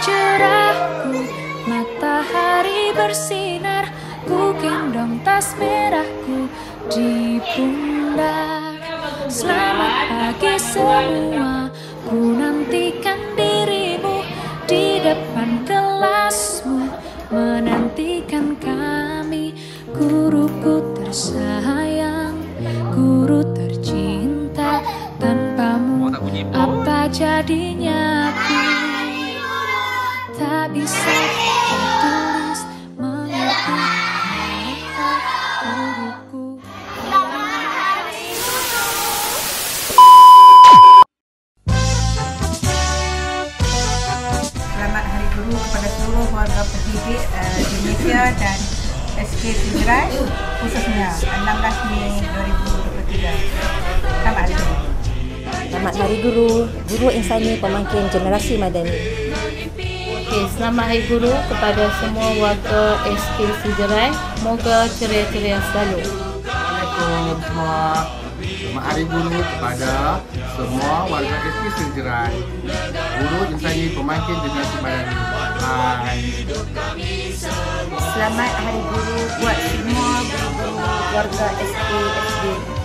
cerahku Matahari bersinar Ku gendong tas merahku di pundak. Selamat pagi semua Ku nantikan dirimu di depan kelasmu Menantikan kami guruku tersayang Guru tercinta tanpamu. Apa jadinya aku Tak bisa guruku Selamat Hari Guru kepada seluruh warga pendidik uh, di Malaysia dan SK Singrai khususnya 16 Mei 2023. Selamat Hari Guru. Selamat Hari Guru, Guru Insani Pemangkin Generasi Madani. Okey, selamat Hari Guru kepada semua warga SK Siderai. Moga ceria-ceria selalu. Assalamualaikum semua. Selamat Hari Guru kepada semua warga SK Senjeran. Guru Insani Pemangkin Generasi Madani. Hai. Selamat Hari Guru buat semua guru-guru warga SK SD.